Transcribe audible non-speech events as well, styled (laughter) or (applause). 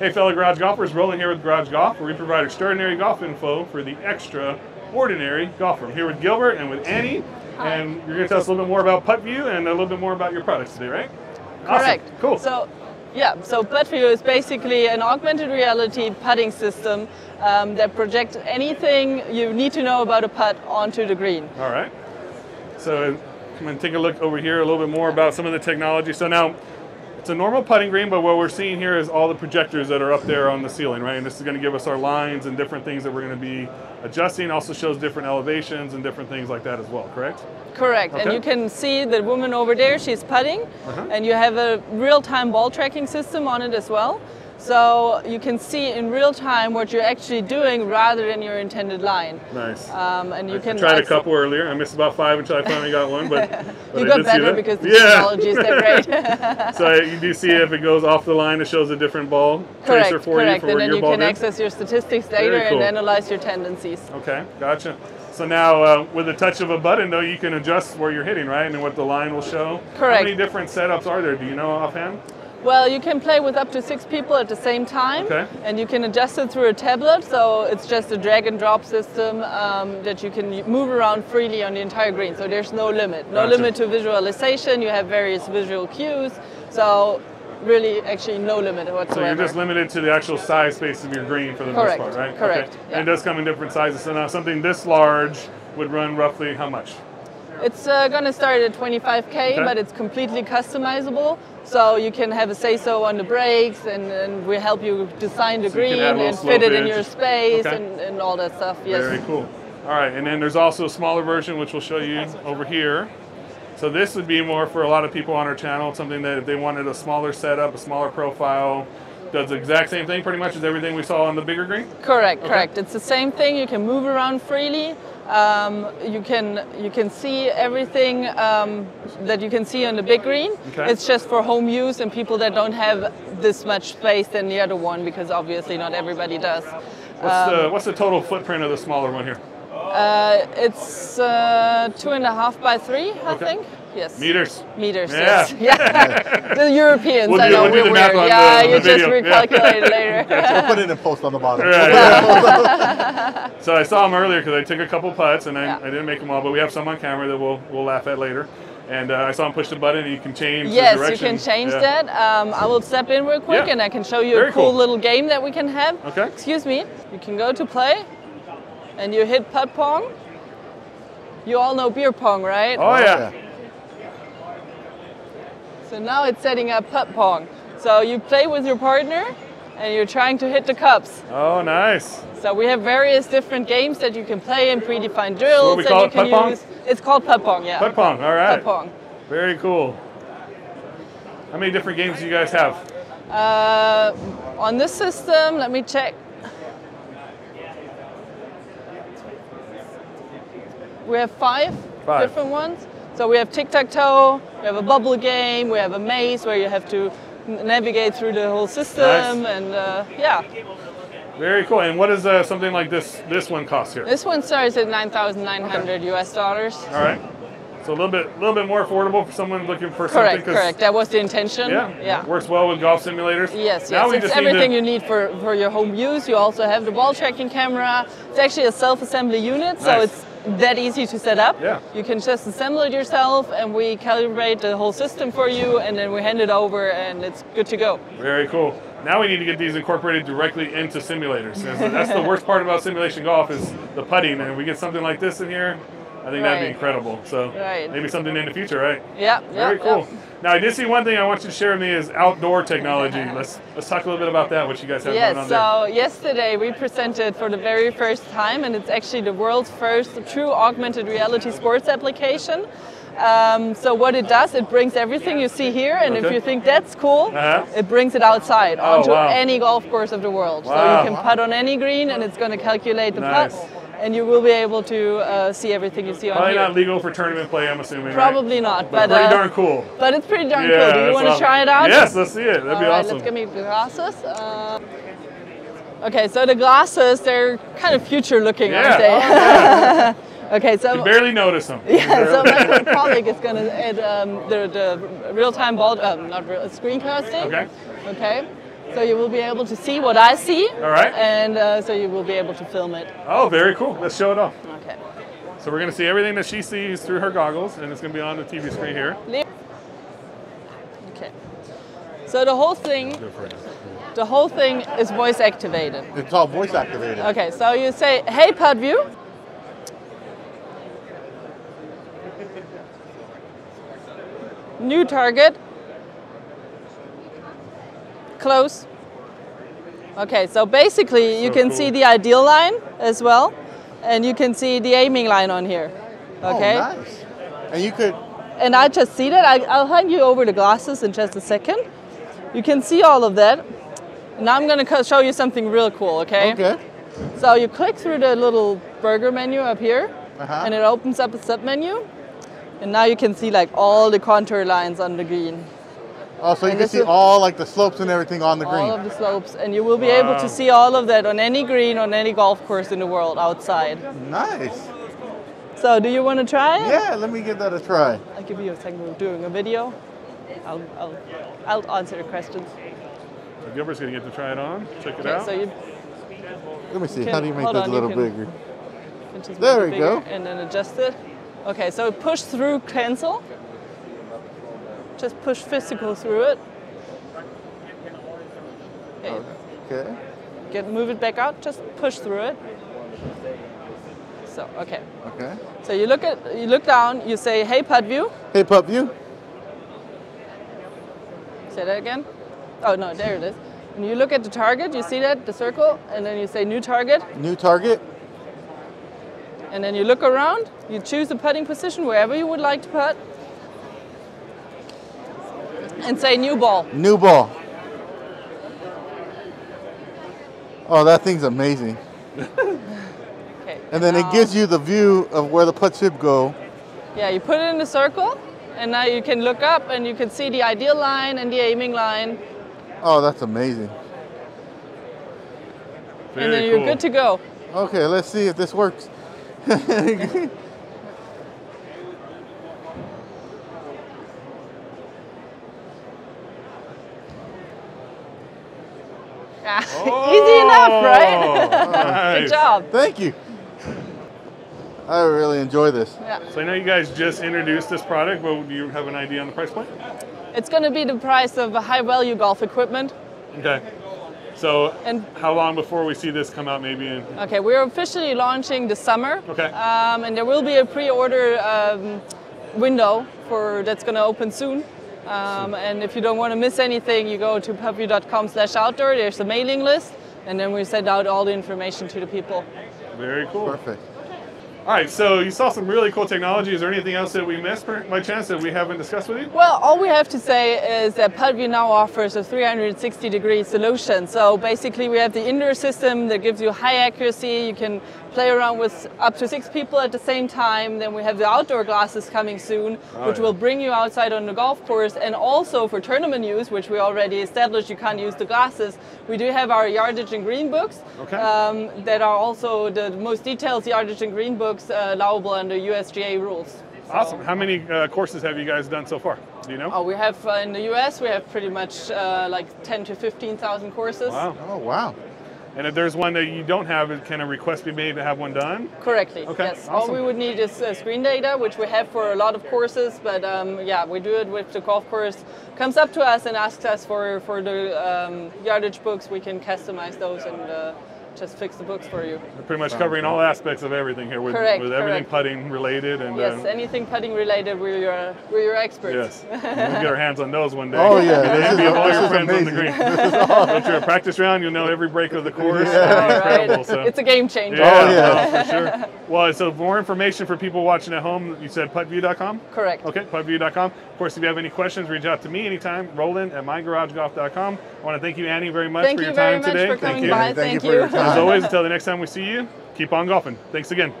Hey, fellow garage golfers, Roland here with Garage Golf, where we provide extraordinary golf info for the extraordinary golfer. I'm here with Gilbert and with Annie, and you're going to tell us a little bit more about PuttView and a little bit more about your products today, right? Awesome. Correct. Cool. So, yeah, so PuttView is basically an augmented reality putting system um, that projects anything you need to know about a putt onto the green. All right. So I'm going to take a look over here a little bit more about some of the technology. So now it's a normal putting green, but what we're seeing here is all the projectors that are up there on the ceiling, right? And this is going to give us our lines and different things that we're going to be adjusting. Also shows different elevations and different things like that as well, correct? Correct. Okay. And you can see the woman over there, she's putting, Uh-huh. and you have a real time ball tracking system on it as well. So you can see in real time what you're actually doing rather than your intended line. Nice. Um, and you I can tried a couple earlier. I missed about five until I finally got one, but, (laughs) but You got better because the yeah. technology is that great. (laughs) so you do see if it goes off the line, it shows a different ball tracer correct, for correct. you for and then you can did. access your statistics data cool. and analyze your tendencies. Okay, gotcha. So now, uh, with the touch of a button, though, you can adjust where you're hitting, right, and what the line will show. Correct. How many different setups are there? Do you know offhand? Well, you can play with up to six people at the same time, Okay. and you can adjust it through a tablet. So it's just a drag and drop system um, that you can move around freely on the entire green. So there's no limit, no Gotcha. limit to visualization. You have various visual cues. So really, actually, no limit whatsoever. So you're just limited to the actual size space of your green for the Correct, most part, right? correct, Okay. yeah. And it does come in different sizes. So now something this large would run roughly how much? It's uh, going to start at 25k, Okay. but it's completely customizable. So you can have a say so on the brakes, and, and we help you design the So green and fit it in your space Okay. and, and all that stuff. Yes. Very cool. All right, and then there's also a smaller version, which we'll show you over here. So this would be more for a lot of people on our channel, something that if they wanted a smaller setup, a smaller profile, does the exact same thing pretty much as everything we saw on the bigger green. Correct, correct. It's the same thing. You can move around freely. Um, you can you can see everything um, that you can see on the big green. Okay. It's just for home use and people that don't have this much space than the other one because obviously not everybody does. What's Um, the what's the total footprint of the smaller one here? Uh, it's uh, two and a half by three, I Okay. think. Yes. Meters. Meters. Yeah. Yes. (laughs) Yeah. the Europeans. We'll I do- know we'll do we're the math weird. on yeah, the- you the just video. Yeah. recalculate it (laughs) later. We'll put it in post on the bottom. Right, yeah. (laughs) so I saw them earlier because I took a couple putts and I, Yeah. I didn't make them all, but we have some on camera that we'll we'll laugh at later. And uh, I saw him push the button and you can change the Yes, you can change Yeah. that. Um, I will step in real quick Yeah. and I can show you Very a cool, cool. little game that we can have. Okay. Excuse me. You can go to play and you hit putt pong. You all know beer pong, right? Oh yeah. So now it's setting up putt pong. So you play with your partner and you're trying to hit the cups. Oh nice. So we have various different games that you can play and predefined drills What we that call you it, can putt pong? use. It's called putt pong, yeah. Putt pong. All right. Putt pong. Very cool. How many different games do you guys have? Uh, on this system, let me check. We have five, Five. different ones. So we have tic-tac-toe, we have a bubble game, we have a maze where you have to navigate through the whole system, Nice. and uh, yeah. Very cool. And what does uh, something like this this one cost here? This one starts at 9,900 US dollars. All right. So a little bit a little bit more affordable for someone looking for something. Correct, correct. That was the intention. Yeah. yeah. Works well with golf simulators. Yes, Now yes. we It's just need everything to- you need for, for your home use. You also have the ball tracking camera. It's actually a self-assembly unit, so Nice. it's that easy to set up. Yeah. You can just assemble it yourself, and we calibrate the whole system for you, and then we hand it over, and it's good to go. Very cool. Now we need to get these incorporated directly into simulators. That's, that's the worst part about simulation golf is the putting. And we get something like this in here, I think that'd be incredible. So Right. maybe something in the future, right? Yeah, Very yeah, cool. yeah. Now I did see one thing I want you to share with me is outdoor technology. (laughs) Let's let's talk a little bit about that. What you guys have Yes, going on there. so yesterday we presented for the very first time, and it's actually the world's first true augmented reality sports application. Um, so what it does, it brings everything you see here, and if you think that's cool, Uh-huh. it brings it outside Oh, onto wow. any golf course of the world. So you can putt on any green, and it's going to calculate the Nice. putt, and you will be able to uh, see everything you see on Probably here. not legal for tournament play, I'm assuming. right? Probably not, But, but, pretty uh, darn cool. but it's pretty darn yeah, cool. Do you want to awesome. try it out? Yes, let's see it. That'd All be right, awesome. let's give me glasses. Uh, okay, so the glasses, they're kind of future looking, Yeah. aren't they? Oh, yeah. (laughs) okay, so You barely notice them. yeah, so my (laughs) colleague is going to add um, the, the real-time ball, um, not real, screencasting. Okay. Okay. So you will be able to see what I see. All right. And uh, so you will be able to film it. Oh, very cool. Let's show it off. Okay. So we're going to see everything that she sees through her goggles, and it's going to be on the TV screen here. Okay. So the whole thing, the whole thing is voice activated. It's all voice activated. Okay, so you say, "Hey, PuttView." New target. Close. Okay, so basically you can cool. see the ideal line as well, and you can see the aiming line on here. Okay. Oh, nice. And you could. and I just see that. I, I'll hand you over the glasses in just a second. You can see all of that. Now I'm going to show you something real cool, okay? Okay. So you click through the little burger menu up here, Uh-huh. and it opens up a sub menu. And now you can see like all the contour lines on the green, Oh, so you And can see all like the slopes and everything on the green. all of the slopes, and you will be able to see all of that on any green on any golf course in the world outside. Nice. So do you want to try it? Yeah, let me give that a try. I'll give you a second. We're doing a video. I'll, I'll, I'll answer the questions. So Gilbert's going to get to try it on. Check it Okay, out. so you Let me see. Can- How do you make hold this on, a little can- bigger? can There we bigger go. And then adjust it. Okay, so push through cancel. Just push physical through it. Okay, Okay. get move it back out. Just push through it. So okay. Okay. So you look at you look down. You say, "Hey, PuttView." Hey, pup, view. Say that again. Oh no, there it is. And you look at the target. You see that the circle, and then you say "New target." New target. And then you look around, you choose the putting position wherever you would like to putt, and say new ball. New ball. Oh, that thing's amazing. Okay. And then it gives you the view of where the putt should go. Yeah, you put it in the circle, and now you can look up and you can see the ideal line and the aiming line, Oh, that's amazing. Very and then you're good to go. Okay, let's see if this works. (laughs) (laughs) Easy enough, right? Oh, (laughs) nice. good job. Thank you. I really enjoy this. Yeah. So I know you guys just introduced this product, but do you have an idea on the price point? It's going to be the price of a high value golf equipment. Okay. So And how long before we see this come out maybe in okay, we're officially launching this summer. Okay. Um, and there will be a pre-order um, window for that's going to open soon. Um, and if you don't want to miss anything, you go to puttview.com slash outdoor. There's a mailing list, and then we send out all the information to the people. Very cool. Perfect. All right, so you saw some really cool technology. Is there anything else that we missed per- by chance that we haven't discussed with you? Well, all we have to say is that PuttView now offers a 360 degree solution. So basically, we have the indoor system that gives you high accuracy. You can play around with up to six people at the same time. Then we have the outdoor glasses coming soon, Oh, which yeah. will bring you outside on the golf course. And also for tournament use, which we already established, you can't use the glasses. We do have our yardage and green books Okay. um, that are also the most detailed yardage and green books uh, allowable under USGA rules. So- Awesome. How many uh, courses have you guys done so far? Do you know? Oh, we have uh, in the US, we have pretty much uh, like 10 to 15,000 courses. Wow. Oh, wow. And if there's one that you don't have, can a request be made to have one done? Correctly. Okay, Yes. All we would need is uh, screen data, which we have for a lot of courses. But um, yeah, we do it with the golf course. Comes up to us and asks us for for the um, yardage books. We can customize those and uh, just fix the books for you. We're pretty much covering all aspects of everything here with, Correct, with everything correct. putting related. And Yes. uh, Anything putting related, we're your we're your experts. yes, (laughs) we'll get our hands on those one day. Oh, yeah, Get the envy of all your is friends on the green. Once you're a practice round, you'll know every break of the course. All right. So. It's a game changer. Yeah, Oh, yeah. no, for sure. Well, so more information for people watching at home, you said puttview.com? Correct. Okay, puttview.com. Of course, if you have any questions, reach out to me anytime. Roland at mygaragegolf.com. I want to thank you, Annie, very much Thank for you your very time much today. for thank you. by. Thank you Thank for your you. As always, until the next time we see you, keep on golfing. Thanks again.